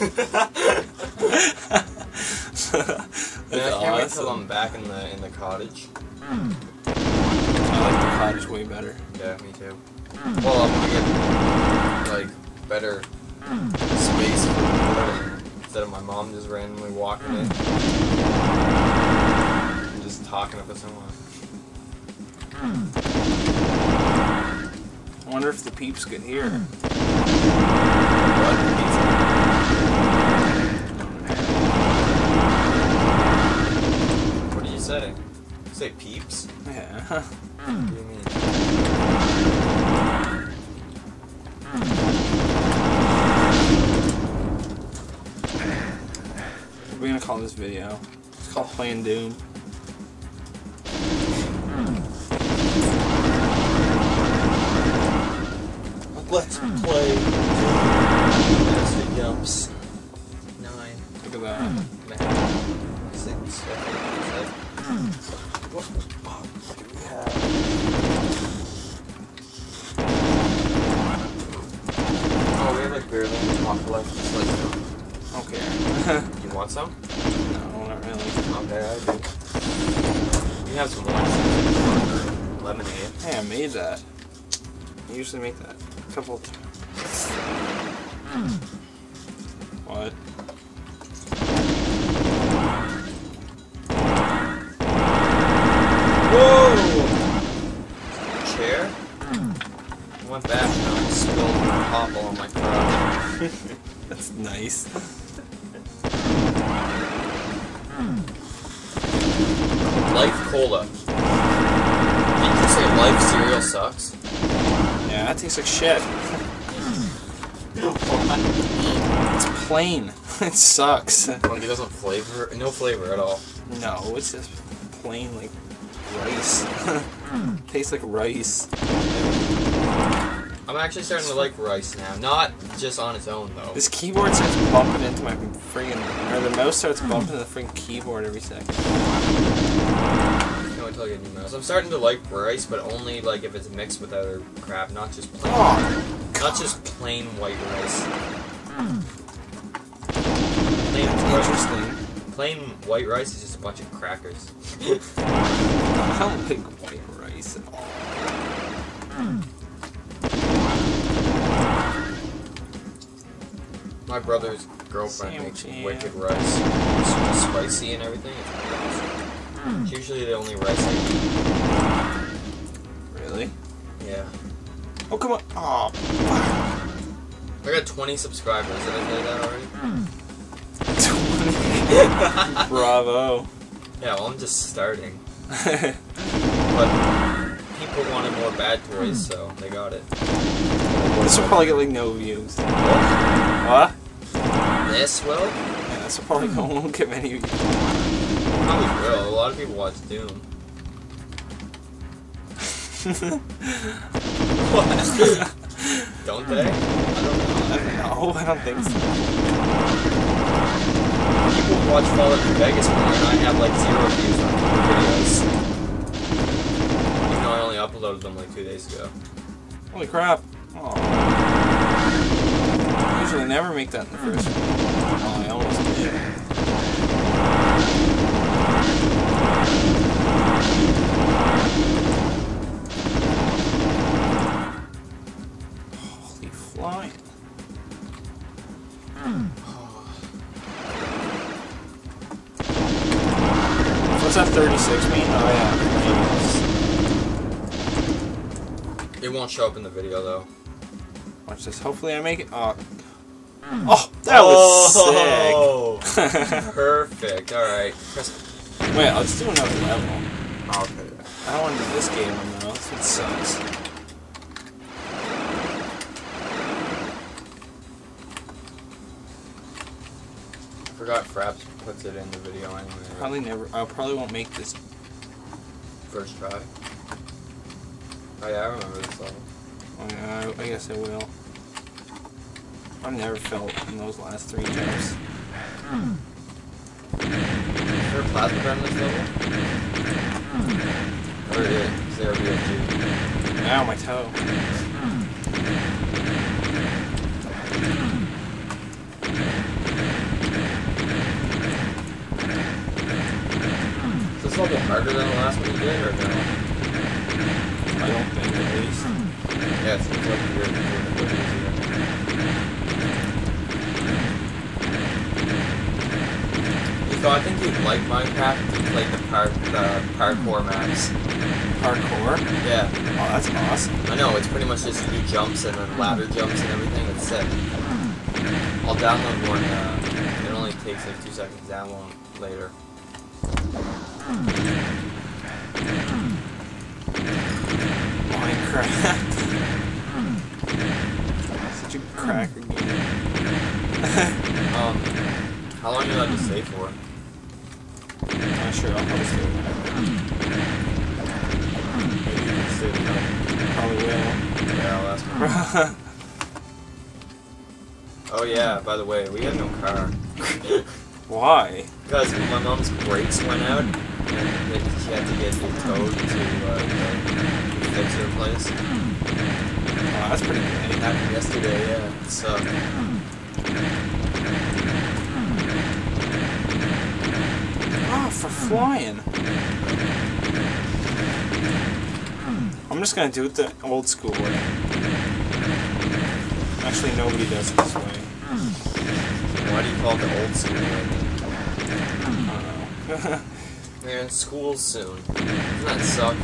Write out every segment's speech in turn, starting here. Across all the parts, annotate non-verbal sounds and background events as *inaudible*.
yeah, I can't wait till. I'm back in the in the cottage. Hmm. I like the cottage way better. Yeah, me too. Well, I'm gonna get like better space for recording instead of my mom just randomly walking in hmm. and just talking to someone. Hmm. I wonder if the peeps could hear. We're gonna call this video. It's called Playing Doom. Let's play Master Jumps. Nine. Look at that. Man. Six. I think you you want some? no, not really. Okay, I do. You have some. Lemonade. Hey, I made that. I usually make that a couple of times. What? Whoa! Chair? I went back and I spilled pop all on my crotch. *laughs* That's nice. Life Cola. Did you say Life cereal sucks? Yeah, that tastes like shit. It's plain. *laughs* it sucks. Like it doesn't flavor, no flavor at all. No, it's just plain like rice. *laughs* tastes like rice. I'm actually starting to like rice now. Not just on its own though. This keyboard starts bumping into my friggin' or the mouse starts bumping into the friggin' keyboard every second. Wait till I get a new mouse. I'm starting to like rice, but only like if it's mixed with other crap, not just plain, Oh, not just plain white rice. Hmm. Plain, rice, interesting. plain white rice is just a bunch of crackers. *laughs* I don't think white rice at all. Hmm. My brother's girlfriend Sandwich, makes yeah. wicked rice. It's spicy and everything. It's awesome. Hmm. It's usually the only rice I eat. Really? Yeah. Oh come on! Oh, I got 20 subscribers. Did I say that already? Hmm. *laughs* *laughs* bravo. Yeah, well, I'm just starting. *laughs* But people wanted more bad toys, so they got it. this will probably get like no views. What? This will? Yeah, this will probably go, *laughs* won't get many views. Probably will. A lot of people watch Doom. What? *laughs* Don't they? I don't know. No, I don't think so. People watch Fallout New Vegas more, and I have like zero views on videos. Uploaded them like two days ago. Holy crap. Oh. Usually never make that in the first one. Oh, I almost did. Holy flying. What's that 36 mean? Oh yeah. It won't show up in the video though. Watch this. Hopefully I make it. Oh, hmm. oh that was Oh, sick. *laughs* Perfect. All right. Press. Wait, I'll just do another level. Oh, okay. I don't want to do this game one though. This one sucks. I forgot Fraps puts it in the video anyway. Probably never. I probably won't make this. First try. Oh yeah, I remember this song. Oh, yeah, I, guess I will. I've never felt in those last three jumps. Is there a plasma gun in this level? Mm. Or is there a BFG? Ow, my toe. Is this level harder than the last one you did, or no? I don't think at least. Yeah, it seems like you're doing it a bit easier. So I think you'd like Minecraft if you played the park the parkour maps. Parkour? Yeah, Oh, that's awesome. I know, it's pretty much just you do jumps and then ladder jumps and everything, it's sick. I'll download one, uh, it only takes like two seconds to download later. Minecraft. Such a cracker game. Um, how long are you allowed to stay for? Not sure. I'll probably stay with Maybe you can stay the. Probably will. Yeah, I'll ask him. *laughs* Oh yeah, by the way, we had no car. Why? Because my mom's brakes went out, and it, she had to get it towed to uh, the fixer place. Oh, that's pretty It good. happened yesterday, yeah. It sucked. Oh, for flying. I'm just gonna do it the old school way. Actually, nobody does it this way. Why do you call it the old school? way? I don't know. *laughs* In school soon. Doesn't that suck?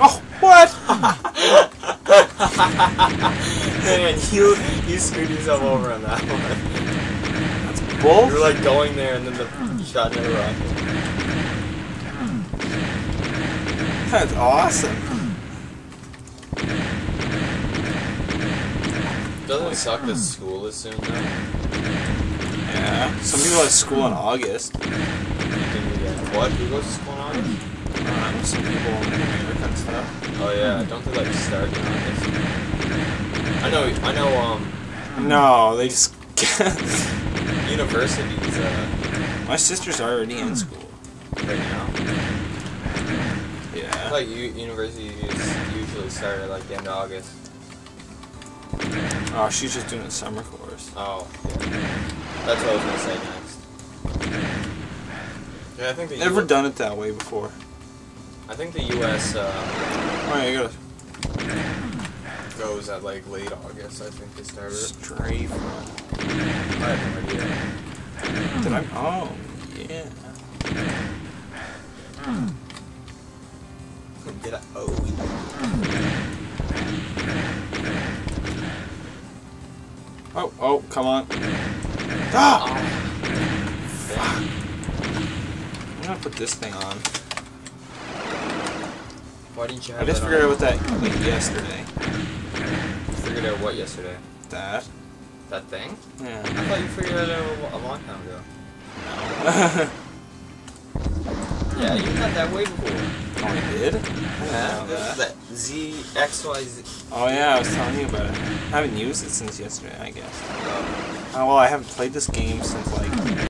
oh, what? *laughs* Man, you you screwed yourself over on that one. That's bull. You were like going there, and then the shot never rocket. That's awesome. Doesn't it suck that school is soon though? Yeah. Some people have school in August. You can do that. What? Who goes to school in August? I don't know, some people in America and stuff. Oh yeah, don't they like start in August? I know, I know. Um, No, they just. *laughs* universities uh, My sister's already in school. right now. Yeah. Like, universities usually start at like the end of August. Oh, she's just doing a summer course. Oh, yeah. That's what I was gonna say next. Yeah, I think the Never U- done it that way before. I think the U.S. Uh, Oh, yeah, gotta goes at like late August. I think they started. strafe run. I have no idea. Did I? Oh, yeah. Did I? Oh. Oh, oh, come on. Ah! Fuck. Gonna put this thing on. Why didn't you have I just that figured out what that like hmm. yesterday. Figured out what yesterday? That. That thing? Yeah. I thought you figured it out a, long time ago. oh, *laughs* Yeah, you had that way before. Oh, I did? I didn't Yeah, know that. that Z X Y Z. Oh yeah, I was telling you about it. I haven't used it since yesterday, I guess. Oh. Oh well, I haven't played this game since like